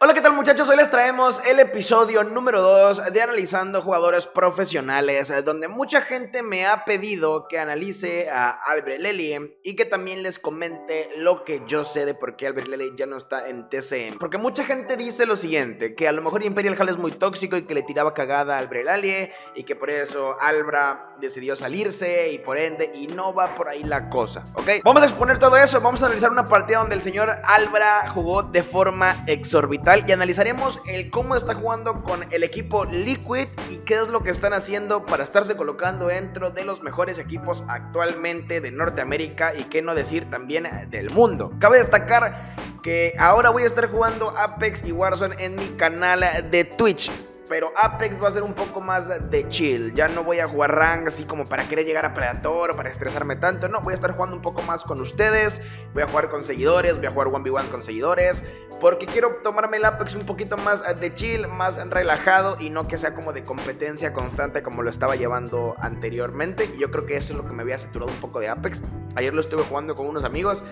Hola, ¿qué tal muchachos? Hoy les traemos el episodio número 2 de Analizando Jugadores Profesionales, eh, donde mucha gente me ha pedido que analice a Albert Lely y que también les comente lo que yo sé de por qué Albert Lely ya no está en TCM. Porque mucha gente dice lo siguiente, que a lo mejor Imperial Hall es muy tóxico y que le tiraba cagada a Albert Lely y que por eso Albra decidió salirse y por ende, y no va por ahí la cosa, ¿ok? Vamos a exponer todo eso, vamos a analizar una partida donde el señor Albra jugó de forma exorbitante y analizaremos el cómo está jugando con el equipo Liquid y qué es lo que están haciendo para estarse colocando dentro de los mejores equipos actualmente de Norteamérica y qué no decir también del mundo. Cabe destacar que ahora voy a estar jugando Apex y Warzone en mi canal de Twitch. Pero Apex va a ser un poco más de chill. Ya no voy a jugar rank así como para querer llegar a Predator o para estresarme tanto. No, voy a estar jugando un poco más con ustedes. Voy a jugar con seguidores, voy a jugar 1v1 con seguidores. Porque quiero tomarme el Apex un poquito más de chill, más relajado y no que sea como de competencia constante como lo estaba llevando anteriormente. Y yo creo que eso es lo que me había saturado un poco de Apex. Ayer lo estuve jugando con unos amigos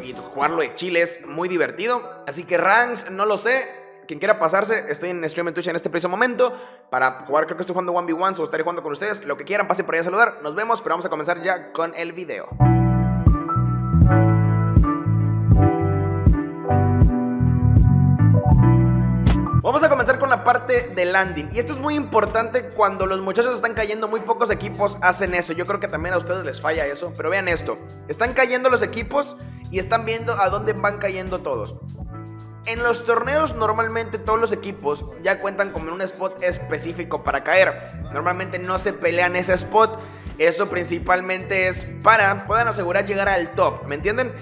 y jugarlo de chill es muy divertido. Así que ranks, no lo sé quien quiera pasarse, estoy en stream en Twitch en este preciso momento para jugar, creo que estoy jugando 1v1 o estaré jugando con ustedes, lo que quieran, pasen por ahí a saludar, nos vemos, pero vamos a comenzar ya con el video. Vamos a comenzar con la parte de landing. Y esto es muy importante cuando los muchachos están cayendo. Muy pocos equipos hacen eso. Yo creo que también a ustedes les falla eso. Pero vean esto. Están cayendo los equipos y están viendo a dónde van cayendo todos. En los torneos normalmente todos los equipos ya cuentan con un spot específico para caer. Normalmente no se pelean ese spot. Eso principalmente es para puedan asegurar llegar al top, ¿me entienden?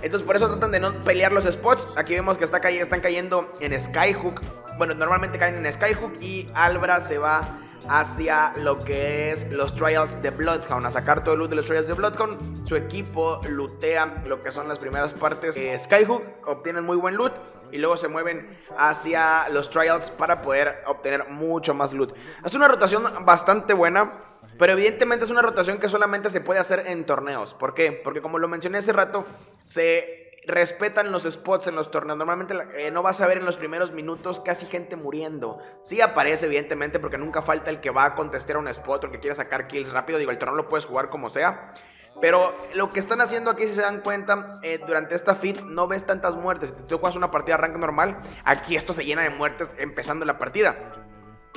Entonces por eso tratan de no pelear los spots. Aquí vemos que está están cayendo en Skyhook. Bueno, normalmente caen en Skyhook y Albra se va hacia lo que es los trials de Bloodhound, a sacar todo el loot de los trials de Bloodhound. Su equipo lootea lo que son las primeras partes. de Skyhook obtienen muy buen loot y luego se mueven hacia los trials para poder obtener mucho más loot. Es una rotación bastante buena. Pero evidentemente es una rotación que solamente se puede hacer en torneos. ¿Por qué? Porque como lo mencioné hace rato, se respetan los spots en los torneos. Normalmente eh, no vas a ver en los primeros minutos casi gente muriendo. Sí aparece, evidentemente, porque nunca falta el que va a contestar a un spot o que quiere sacar kills rápido. Digo, el torneo lo puedes jugar como sea. Pero lo que están haciendo aquí, si se dan cuenta, eh, durante esta feed no ves tantas muertes. Si tú juegas una partida rank normal, aquí esto se llena de muertes empezando la partida.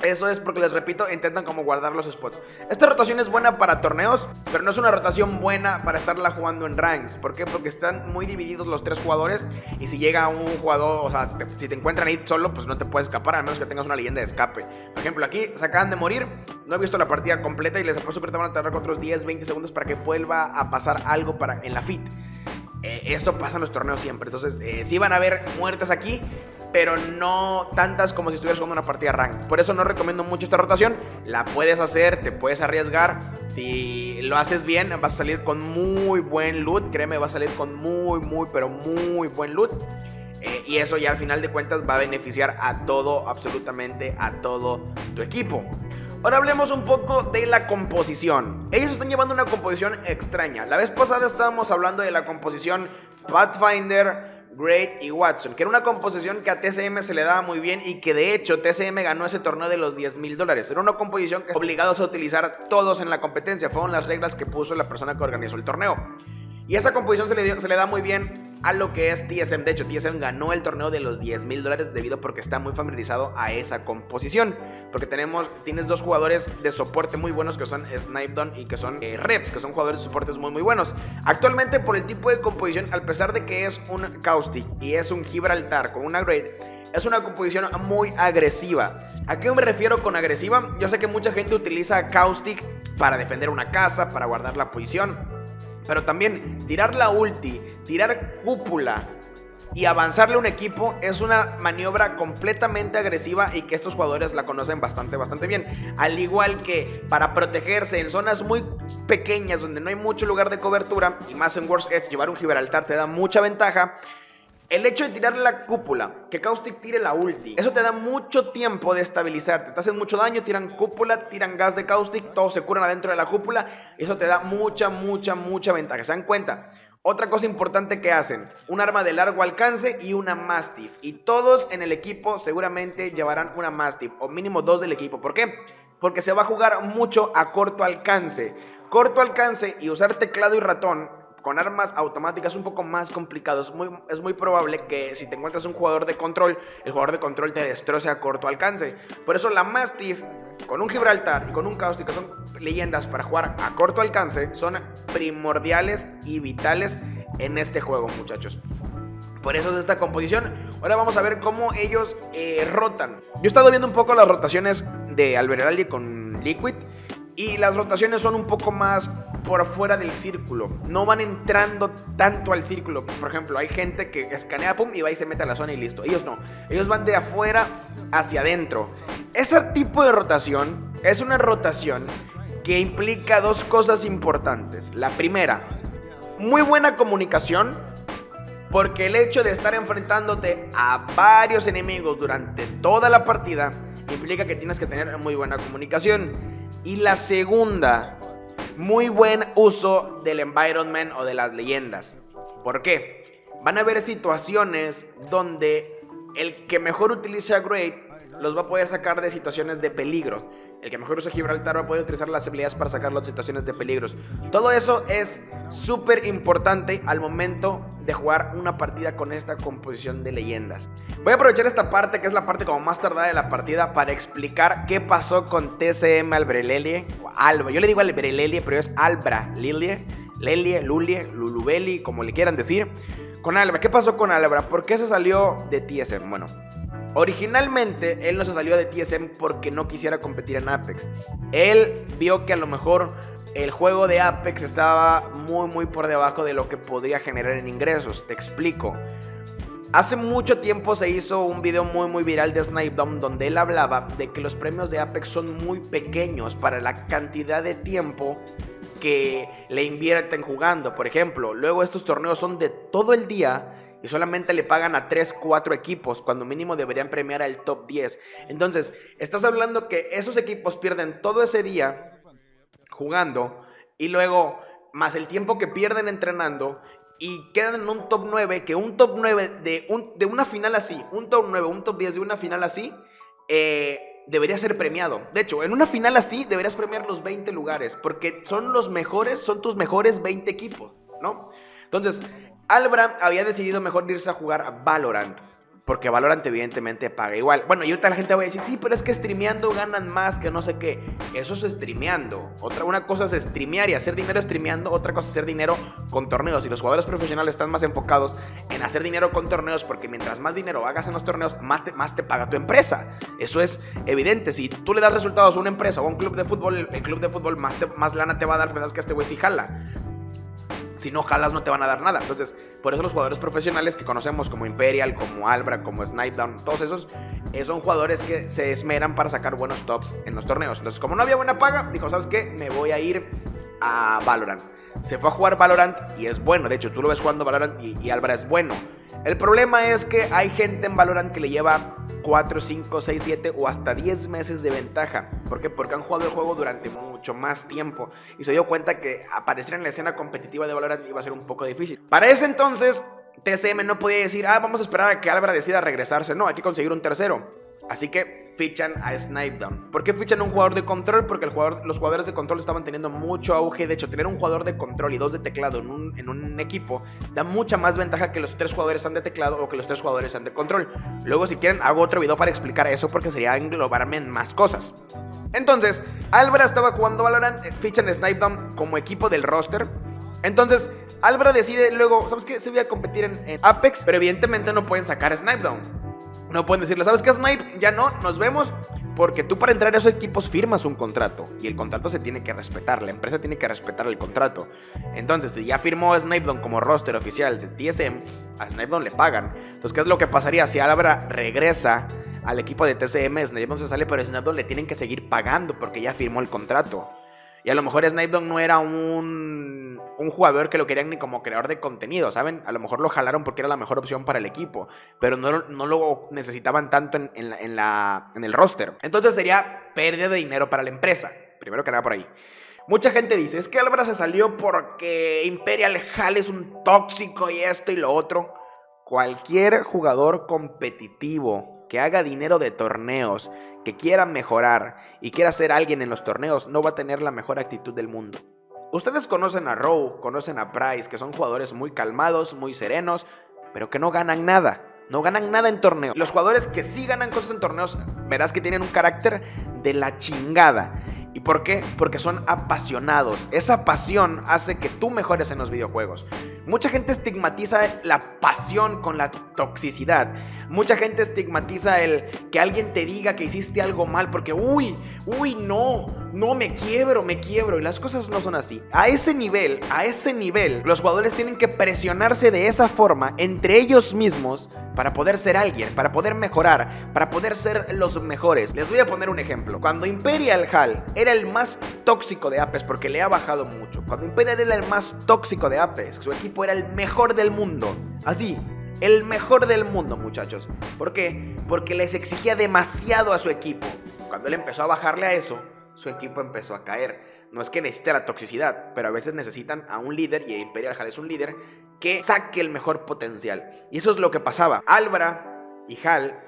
Eso es porque les repito, intentan como guardar los spots. Esta rotación es buena para torneos, pero no es una rotación buena para estarla jugando en ranks. ¿Por qué? Porque están muy divididos los tres jugadores y si llega un jugador, o sea, si te encuentran ahí solo, pues no te puedes escapar a menos que tengas una leyenda de escape. Por ejemplo, aquí se acaban de morir, no he visto la partida completa y les apuesto que te van a tardar otros 10, 20 segundos para que vuelva a pasar algo para, en la fit. Eh, esto pasa en los torneos siempre. Entonces, eh, sí van a haber muertes aquí, pero no tantas como si estuvieras jugando una partida rank. Por eso no recomiendo mucho esta rotación. La puedes hacer, te puedes arriesgar. Si lo haces bien, vas a salir con muy buen loot. Créeme, vas a salir con muy, muy, pero muy buen loot. Eh, y eso ya al final de cuentas va a beneficiar a todo, absolutamente a todo tu equipo. Ahora hablemos un poco de la composición. Ellos están llevando una composición extraña. La vez pasada estábamos hablando de la composición Pathfinder, Great y Watson, que era una composición que a TCM se le daba muy bien y que de hecho TCM ganó ese torneo de los 10 mil dólares. Era una composición que obligados a utilizar todos en la competencia, fueron las reglas que puso la persona que organizó el torneo. Y esa composición se le, da muy bien a lo que es TSM. De hecho, TSM ganó el torneo de los 10 mil dólares debido porque está muy familiarizado a esa composición. Porque tenemos, tienes dos jugadores de soporte muy buenos que son Snipedon y que son eh, Reps, que son jugadores de soportes muy muy buenos. Actualmente por el tipo de composición, al pesar de que es un Caustic y es un Gibraltar con una Great, es una composición muy agresiva. ¿A qué me refiero con agresiva? Yo sé que mucha gente utiliza Caustic para defender una casa, para guardar la posición. Pero también tirar la ulti, tirar cúpula y avanzarle un equipo es una maniobra completamente agresiva y que estos jugadores la conocen bastante, bastante bien. Al igual que para protegerse en zonas muy pequeñas donde no hay mucho lugar de cobertura y más en Worst Edge, llevar un Gibraltar te da mucha ventaja. El hecho de tirar la cúpula, que Caustic tire la ulti, eso te da mucho tiempo de estabilizarte. Te hacen mucho daño, tiran cúpula, tiran gas de Caustic, todos se curan adentro de la cúpula. Eso te da mucha, mucha, mucha ventaja. ¿Se dan cuenta? Otra cosa importante que hacen, un arma de largo alcance y una Mastiff. Y todos en el equipo seguramente llevarán una Mastiff, o mínimo dos del equipo. ¿Por qué? Porque se va a jugar mucho a corto alcance. Corto alcance y usar teclado y ratón con armas automáticas es un poco más complicado. Es muy, es muy probable que si te encuentras un jugador de control, el jugador de control te destroce a corto alcance. Por eso la Mastiff con un Gibraltar y con un Caustic, que son leyendas para jugar a corto alcance, son primordiales y vitales en este juego, muchachos. Por eso es esta composición. Ahora vamos a ver cómo ellos eh, rotan. Yo he estado viendo un poco las rotaciones de Alberelli con Liquid. Y las rotaciones son un poco más por fuera del círculo. No van entrando tanto al círculo. Por ejemplo, hay gente que escanea, pum, y va y se mete a la zona y listo. Ellos no. Ellos van de afuera hacia adentro. Ese tipo de rotación es una rotación que implica dos cosas importantes. La primera, muy buena comunicación. Porque el hecho de estar enfrentándote a varios enemigos durante toda la partida implica que tienes que tener muy buena comunicación. Y la segunda, muy buen uso del environment o de las leyendas. ¿Por qué? Van a haber situaciones donde el que mejor utilice a Great los va a poder sacar de situaciones de peligro. El que mejor usa Gibraltar va a poder utilizar las habilidades para sacar las situaciones de peligros. Todo eso es súper importante al momento de jugar una partida con esta composición de leyendas. Voy a aprovechar esta parte, que es la parte como más tardada de la partida, para explicar qué pasó con TCM Albrelelie. Alba. Yo le digo Albrelelie, pero es Albra Lilie. Lelie, Lulie, Lulubeli, como le quieran decir. Con Albra, ¿qué pasó con Albra? ¿Por qué se salió de TSM? Bueno, Originalmente él no se salió de TSM porque no quisiera competir en Apex. Él vio que a lo mejor el juego de Apex estaba muy muy por debajo de lo que podría generar en ingresos. Te explico. Hace mucho tiempo se hizo un video muy muy viral de Snipe donde él hablaba de que los premios de Apex son muy pequeños para la cantidad de tiempo que le invierten jugando. Por ejemplo, luego estos torneos son de todo el día y solamente le pagan a 3, 4 equipos, cuando mínimo deberían premiar al top 10. Entonces, estás hablando que esos equipos pierden todo ese día jugando y luego más el tiempo que pierden entrenando y quedan en un top 9, que un top 9 de, un, de una final así, un top 9, un top 10 de una final así, eh, debería ser premiado. De hecho, en una final así deberías premiar los 20 lugares, porque son los mejores, son tus mejores 20 equipos, ¿no? Entonces, Albra había decidido mejor irse a jugar a Valorant. Porque Valorant evidentemente paga igual. Bueno, y ahorita la gente va a decir, sí, pero es que streameando ganan más que no sé qué. Eso es streameando. Otra, una cosa es streamear y hacer dinero streameando. Otra cosa es hacer dinero con torneos. Y los jugadores profesionales están más enfocados en hacer dinero con torneos porque mientras más dinero hagas en los torneos, más te, más te paga tu empresa. Eso es evidente. Si tú le das resultados a una empresa o a un club de fútbol, el club de fútbol más, más lana te va a dar, pensás que este güey sí jala si no jalas no te van a dar nada. Entonces, por eso los jugadores profesionales que conocemos como Imperial, como Albra, como Snipedown, todos esos, eh, son jugadores que se esmeran para sacar buenos tops en los torneos. Entonces, como no había buena paga, dijo, ¿sabes qué? Me voy a ir a Valorant. Se fue a jugar Valorant y es bueno. De hecho, tú lo ves jugando Valorant y, y Albra es bueno. El problema es que hay gente en Valorant que le lleva 4, 5, 6, 7 o hasta 10 meses de ventaja. ¿Por qué? Porque han jugado el juego durante mucho más tiempo y se dio cuenta que aparecer en la escena competitiva de Valorant iba a ser un poco difícil. Para ese entonces, TSM no podía decir, ah, vamos a esperar a que Álvaro decida regresarse. No, hay que conseguir un tercero. Así que fichan a Snipedown. ¿Por qué fichan un jugador de control? Porque el jugador, los jugadores de control estaban teniendo mucho auge. De hecho, tener un jugador de control y dos de teclado en un, en un equipo da mucha más ventaja que los tres jugadores sean de teclado o que los tres jugadores sean de control. Luego, si quieren, hago otro video para explicar eso porque sería englobarme en más cosas. Entonces, Álvaro estaba jugando Valorant, eh, fichan Snipedown como equipo del roster. Entonces, Álvaro decide luego, ¿sabes qué? Se voy a competir en, en Apex, pero evidentemente no pueden sacar Snipedown. No pueden decirle, ¿sabes qué, Snipe? Ya no, nos vemos. Porque tú para entrar a esos equipos firmas un contrato. Y el contrato se tiene que respetar. La empresa tiene que respetar el contrato. Entonces, si ya firmó a Snipedown como roster oficial de TSM, a Snipedown le pagan. Entonces, ¿qué es lo que pasaría si Álvaro regresa al equipo de TCM? Snipedown se sale, pero a Snipedown le tienen que seguir pagando porque ya firmó el contrato. Y a lo mejor Snipedown no era un, un jugador que lo querían ni como creador de contenido, ¿saben? A lo mejor lo jalaron porque era la mejor opción para el equipo, pero no, no lo necesitaban tanto en, en, la, en el roster. Entonces sería pérdida de dinero para la empresa, primero que nada por ahí. Mucha gente dice, es que Álvaro se salió porque Imperial Hall es un tóxico y esto y lo otro. Cualquier jugador competitivo que haga dinero de torneos, que quiera mejorar y quiera ser alguien en los torneos, no va a tener la mejor actitud del mundo. Ustedes conocen a Rowe, conocen a Price, que son jugadores muy calmados, muy serenos, pero que no ganan nada. No ganan nada en torneos. Los jugadores que sí ganan cosas en torneos, verás que tienen un carácter de la chingada. ¿Y por qué? Porque son apasionados. Esa pasión hace que tú mejores en los videojuegos. Mucha gente estigmatiza la pasión con la toxicidad. Mucha gente estigmatiza el que alguien te diga que hiciste algo mal porque, uy, uy, no, no, me quiebro, me quiebro. Y las cosas no son así. A ese nivel, a ese nivel, los jugadores tienen que presionarse de esa forma entre ellos mismos para poder ser alguien, para poder mejorar, para poder ser los mejores. Les voy a poner un ejemplo. Cuando Imperial Hall era el más tóxico de Apex porque le ha bajado mucho. Cuando Imperial era el más tóxico de Apex, su equipo era el mejor del mundo. Así, el mejor del mundo, muchachos. ¿Por qué? Porque les exigía demasiado a su equipo. Cuando él empezó a bajarle a eso, su equipo empezó a caer. No es que necesite la toxicidad, pero a veces necesitan a un líder, y Imperial Hall es un líder, que saque el mejor potencial. Y eso es lo que pasaba. Álvara y Hal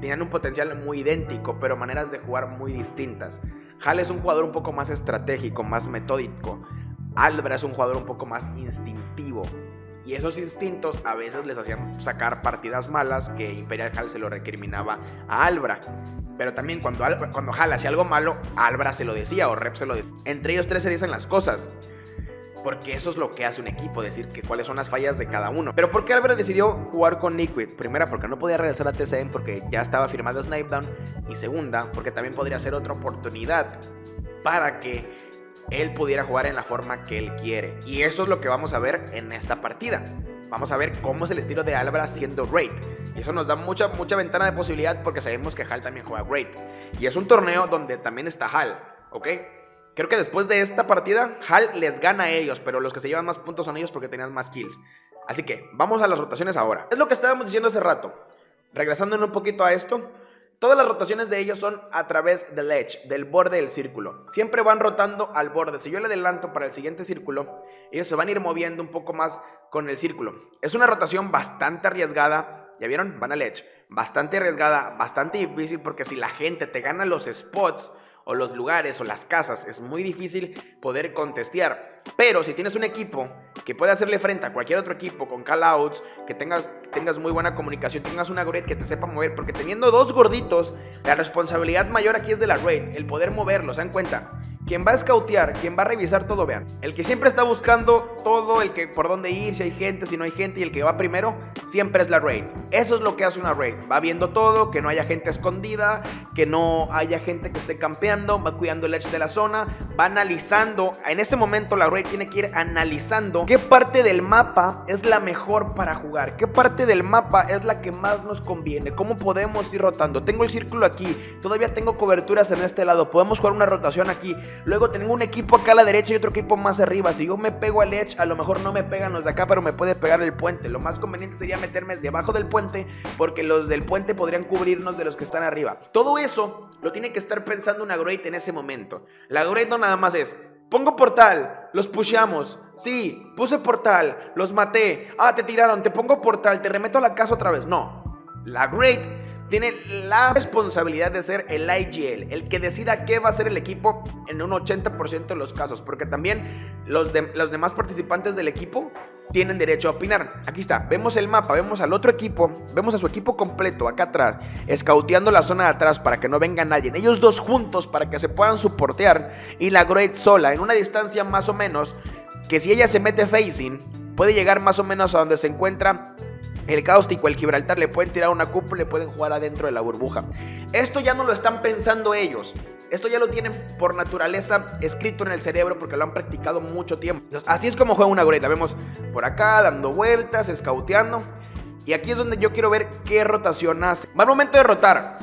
tenían un potencial muy idéntico, pero maneras de jugar muy distintas. Hal es un jugador un poco más estratégico, más metódico. Álvaro es un jugador un poco más instintivo. Y esos instintos a veces les hacían sacar partidas malas que Imperial Hal se lo recriminaba a Albra. Pero también cuando, cuando Hal hacía algo malo, Albra se lo decía o Rep se lo decía. Entre ellos tres se dicen las cosas. Porque eso es lo que hace un equipo, decir que cuáles son las fallas de cada uno. Pero ¿por qué Albra decidió jugar con Liquid? Primera, porque no podía regresar a TCM porque ya estaba firmado Snipedown. Y segunda, porque también podría ser otra oportunidad para que él pudiera jugar en la forma que él quiere. Y eso es lo que vamos a ver en esta partida. Vamos a ver cómo es el estilo de Álvaro siendo Raid. Y eso nos da mucha, mucha ventana de posibilidad porque sabemos que Hal también juega Raid. Y es un torneo donde también está Hal, ¿ok? Creo que después de esta partida, Hal les gana a ellos, pero los que se llevan más puntos son ellos porque tenían más kills. Así que, vamos a las rotaciones ahora. Es lo que estábamos diciendo hace rato. Regresando un poquito a esto, Todas las rotaciones de ellos son a través del edge, del borde del círculo. Siempre van rotando al borde. Si yo le adelanto para el siguiente círculo, ellos se van a ir moviendo un poco más con el círculo. Es una rotación bastante arriesgada. ¿Ya vieron? Van al edge. Bastante arriesgada, bastante difícil porque si la gente te gana los spots o los lugares o las casas, es muy difícil poder contestear. Pero si tienes un equipo que puede hacerle frente a cualquier otro equipo con callouts, que tengas, tengas muy buena comunicación, tengas una grid que te sepa mover, porque teniendo dos gorditos, la responsabilidad mayor aquí es de la raid, el poder moverlo, ¿se dan cuenta? Quien va a scoutear, quien va a revisar todo, vean. El que siempre está buscando todo, el que por dónde ir, si hay gente, si no hay gente, y el que va primero, siempre es la raid. Eso es lo que hace una raid. Va viendo todo, que no haya gente escondida, que no haya gente que esté campeando, va cuidando el edge de la zona, va analizando. En este momento la raid tiene que ir analizando qué parte del mapa es la mejor para jugar, qué parte del mapa es la que más nos conviene, cómo podemos ir rotando. Tengo el círculo aquí, todavía tengo coberturas en este lado, podemos jugar una rotación aquí. Luego tengo un equipo acá a la derecha y otro equipo más arriba. Si yo me pego al edge, a lo mejor no me pegan los de acá, pero me puede pegar el puente. Lo más conveniente sería meterme debajo del puente, porque los del puente podrían cubrirnos de los que están arriba. Todo eso lo tiene que estar pensando una Great en ese momento. La Great no nada más es Pongo portal, los pushamos. Sí, puse portal, los maté. Ah, te tiraron, te pongo portal, te remeto a la casa otra vez. No. La Great tiene la responsabilidad de ser el IGL, el que decida qué va a ser el equipo en un 80% de los casos, porque también los, los demás participantes del equipo tienen derecho a opinar. Aquí está, vemos el mapa, vemos al otro equipo, vemos a su equipo completo acá atrás, escauteando la zona de atrás para que no venga nadie. Ellos dos juntos para que se puedan soportear y la Great sola en una distancia más o menos que si ella se mete facing puede llegar más o menos a donde se encuentra el cáustico, el Gibraltar, le pueden tirar una cúpula, le pueden jugar adentro de la burbuja. Esto ya no lo están pensando ellos. Esto ya lo tienen por naturaleza escrito en el cerebro porque lo han practicado mucho tiempo. así es como juega una goreta. Vemos por acá dando vueltas, escauteando. Y aquí es donde yo quiero ver qué rotación hace. Va el momento de rotar.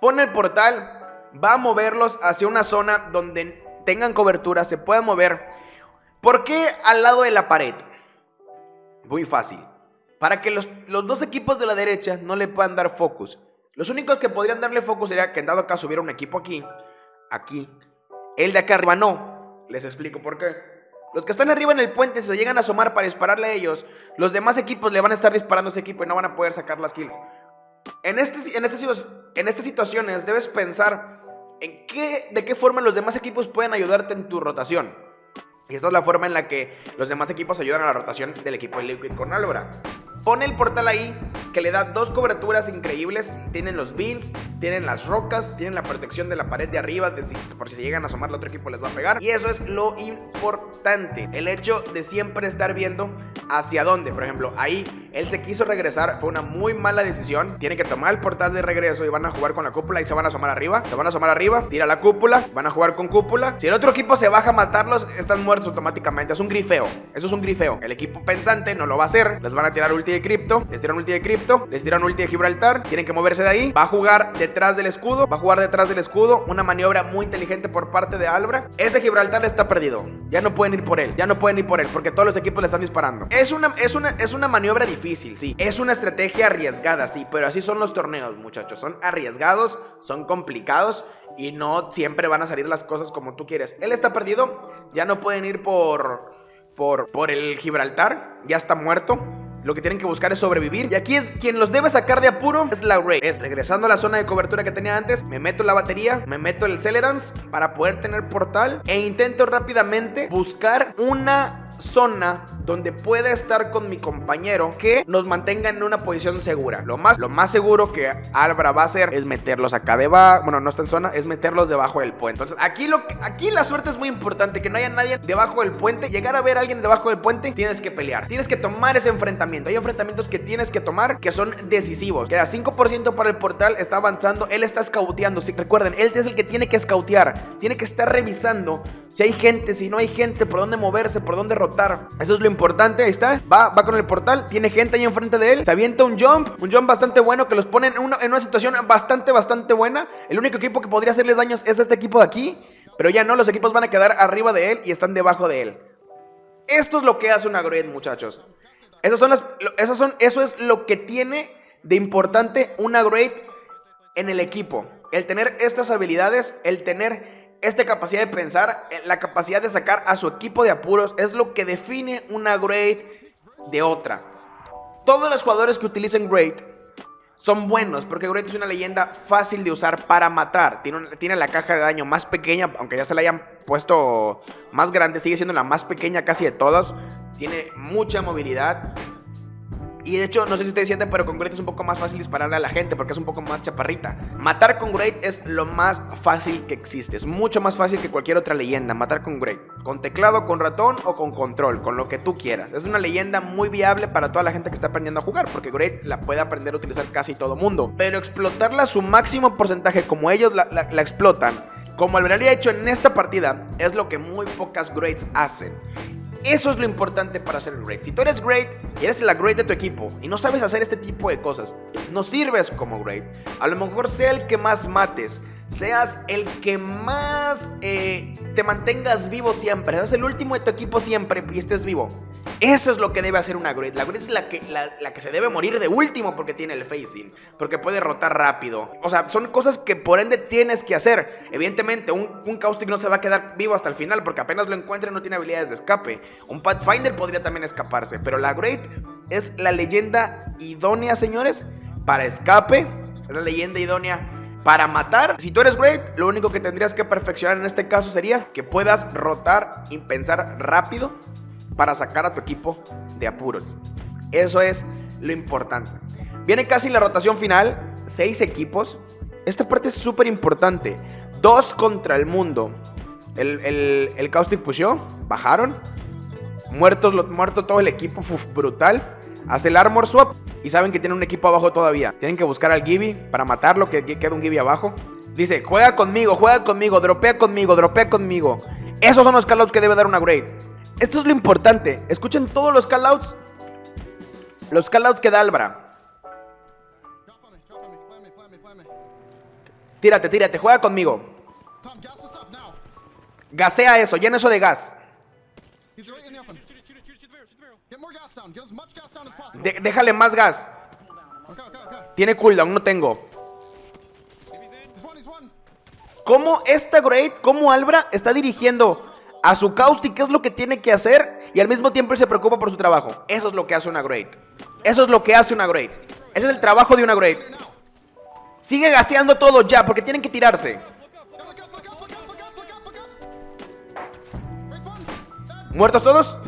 Pone el portal, va a moverlos hacia una zona donde tengan cobertura, se puedan mover. ¿Por qué al lado de la pared? Muy fácil. Para que los, los dos equipos de la derecha no le puedan dar focus. Los únicos que podrían darle focus sería que en dado caso hubiera un equipo aquí aquí. El de acá arriba no. Les explico por qué. Los que están arriba en el puente se llegan a asomar para dispararle a ellos. Los demás equipos le van a estar disparando a ese equipo y no van a poder sacar las kills. En, este, este, en estas situaciones debes pensar en qué, de qué forma los demás equipos pueden ayudarte en tu rotación. Y esta es la forma en la que los demás equipos ayudan a la rotación del equipo de Liquid con Álvaro. Pone el portal ahí que le da dos coberturas increíbles. Tienen los beans, tienen las rocas, tienen la protección de la pared de arriba. por si se llegan a asomar, el otro equipo les va a pegar. Y eso es lo importante. El hecho de siempre estar viendo hacia dónde. Por ejemplo, ahí él se quiso regresar. Fue una muy mala decisión. Tiene que tomar el portal de regreso y van a jugar con la cúpula y se van a asomar arriba. Se van a asomar arriba, tira la cúpula, van a jugar con cúpula. Si el otro equipo se baja a matarlos, están muertos automáticamente. Es un grifeo. Eso es un grifeo. El equipo pensante no lo va a hacer. Les van a tirar ulti de cripto, les tiran ulti de cripto, les tiran ulti de Gibraltar, tienen que moverse de ahí, va a jugar detrás del escudo, va a jugar detrás del escudo, una maniobra muy inteligente por parte de Albra. Ese Gibraltar está perdido, ya no pueden ir por él, ya no pueden ir por él, porque todos los equipos le están disparando. Es una, es una, es una maniobra difícil, sí, es una estrategia arriesgada, sí, pero así son los torneos, muchachos, son arriesgados, son complicados y no siempre van a salir las cosas como tú quieres. Él está perdido, ya no pueden ir por, por, por el Gibraltar, ya está muerto. Lo que tienen que buscar es sobrevivir. Y aquí es quien los debe sacar de apuro es la Ray. Es regresando a la zona de cobertura que tenía antes. Me meto la batería, me meto el Celerance para poder tener portal. E intento rápidamente buscar una zona donde pueda estar con mi compañero que nos mantenga en una posición segura. Lo más, lo más seguro que Albra va a hacer es meterlos acá debajo. Bueno, no está en zona, es meterlos debajo del puente. Entonces, aquí, lo, aquí la suerte es muy importante, que no haya nadie debajo del puente. Llegar a ver a alguien debajo del puente, tienes que pelear. Tienes que tomar ese enfrentamiento. Hay enfrentamientos que tienes que tomar que son decisivos. Queda 5% para el portal, está avanzando, él está scouteando. Si recuerden, él es el que tiene que scoutear. Tiene que estar revisando si hay gente, si no hay gente, por dónde moverse, por dónde rotar. Eso es lo importante, ahí está. Va, va con el portal, tiene gente ahí enfrente de él. Se avienta un jump, un jump bastante bueno que los pone en una, en una situación bastante, bastante buena. El único equipo que podría hacerles daños es este equipo de aquí. Pero ya no, los equipos van a quedar arriba de él y están debajo de él. Esto es lo que hace una Great, muchachos. Esas son las, son, eso es lo que tiene de importante una Great en el equipo. El tener estas habilidades, el tener esta capacidad de pensar, eh, la capacidad de sacar a su equipo de apuros es lo que define una Great de otra. Todos los jugadores que utilicen Great son buenos, porque Great es una leyenda fácil de usar para matar. Tiene, tiene la caja de daño más pequeña, aunque ya se la hayan puesto más grande, sigue siendo la más pequeña casi de todos. Tiene mucha movilidad. Y de hecho, no sé si ustedes sienten, pero con Great es un poco más fácil dispararle a la gente porque es un poco más chaparrita. Matar con Great es lo más fácil que existe. Es mucho más fácil que cualquier otra leyenda. Matar con Great. Con teclado, con ratón o con control. Con lo que tú quieras. Es una leyenda muy viable para toda la gente que está aprendiendo a jugar. Porque Great la puede aprender a utilizar casi todo mundo. Pero explotarla a su máximo porcentaje como ellos la, explotan. Como Alberali ha hecho en esta partida, es lo que muy pocas Greats hacen. Eso es lo importante para ser great. Si tú eres great y eres la great de tu equipo y no sabes hacer este tipo de cosas, no sirves como great. A lo mejor sea el que más mates, seas el que más eh, te mantengas vivo siempre, seas el último de tu equipo siempre y estés vivo. Eso es lo que debe hacer una Great. La Great es la que, la, que se debe morir de último porque tiene el facing, porque puede rotar rápido. O sea, son cosas que por ende tienes que hacer. Evidentemente, un, un Caustic no se va a quedar vivo hasta el final porque apenas lo encuentre no tiene habilidades de escape. Un Pathfinder podría también escaparse, pero la Great es la leyenda idónea, señores, para escape. Es la leyenda idónea para matar, si tú eres great, lo único que tendrías que perfeccionar en este caso sería que puedas rotar y pensar rápido para sacar a tu equipo de apuros. Eso es lo importante. Viene casi la rotación final, seis equipos. Esta parte es súper importante. Dos contra el mundo. El, el, Caustic bajaron. Muertos, muerto todo el equipo, brutal hace el armor swap y saben que tiene un equipo abajo todavía. Tienen que buscar al Gibby para matarlo, que, queda un Gibby abajo. Dice, juega conmigo, juega conmigo, dropea conmigo, dropea conmigo. Esos son los callouts que debe dar una grade. Esto es lo importante. Escuchen todos los callouts. Los callouts que da Albra. Tírate, tírate, juega conmigo. Gasea eso, llena eso de gas déjale más gas. Tiene cooldown, no tengo. ¿Cómo esta Great, cómo Albra está dirigiendo a su caustic qué es lo que tiene que hacer y al mismo tiempo él se preocupa por su trabajo. Eso es lo que hace una great. Eso es lo que hace una great. Ese es el trabajo de una great. Sigue gaseando todo ya porque tienen que tirarse. ¿Muertos todos?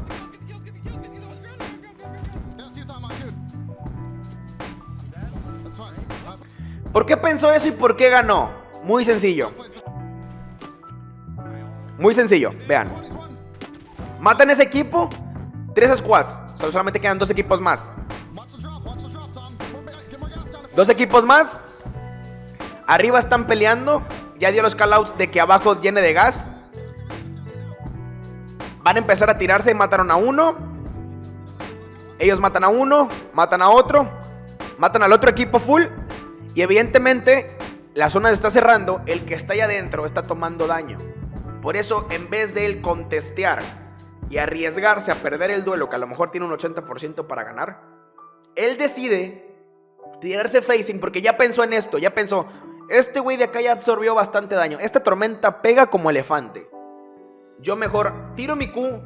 ¿Por qué pensó eso y por qué ganó? Muy sencillo. Muy sencillo, vean. Matan ese equipo, tres squads. solamente quedan dos equipos más. Dos equipos más. Arriba están peleando. Ya dio los callouts de que abajo llene de gas. Van a empezar a tirarse y mataron a uno. Ellos matan a uno, matan a otro, matan al otro equipo full. Y evidentemente la zona se está cerrando, el que está ahí adentro está tomando daño. Por eso, en vez de él contestear y arriesgarse a perder el duelo, que a lo mejor tiene un 80% para ganar, él decide tirarse facing porque ya pensó en esto, ya pensó, este güey de acá ya absorbió bastante daño, esta tormenta pega como elefante. Yo mejor tiro mi Q,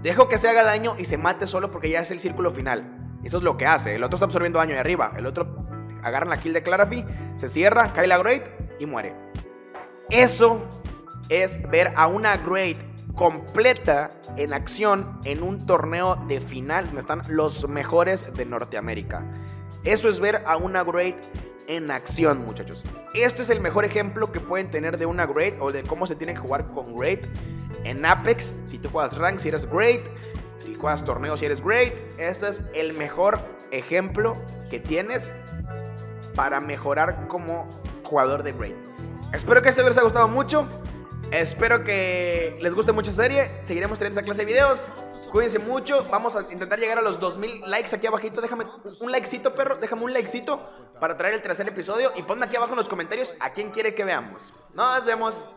dejo que se haga daño y se mate solo porque ya es el círculo final. Eso es lo que hace. El otro está absorbiendo daño de arriba, el otro agarran la kill de Clarafi, se cierra, cae la Great y muere. Eso es ver a una Great completa en acción en un torneo de final donde están los mejores de Norteamérica. Eso es ver a una Great en acción, muchachos. Este es el mejor ejemplo que pueden tener de una Great o de cómo se tiene que jugar con Great en Apex. Si tú juegas rank, si eres Great. Si juegas torneos, si eres Great. Este es el mejor ejemplo que tienes para mejorar como jugador de Great. Espero que este video les haya gustado mucho. Espero que les guste mucho esta serie. Seguiremos teniendo esta clase de videos. Cuídense mucho. Vamos a intentar llegar a los 2000 likes aquí abajito. Déjame un likecito, perro. Déjame un likecito para traer el tercer episodio. Y ponme aquí abajo en los comentarios a quién quiere que veamos. Nos vemos.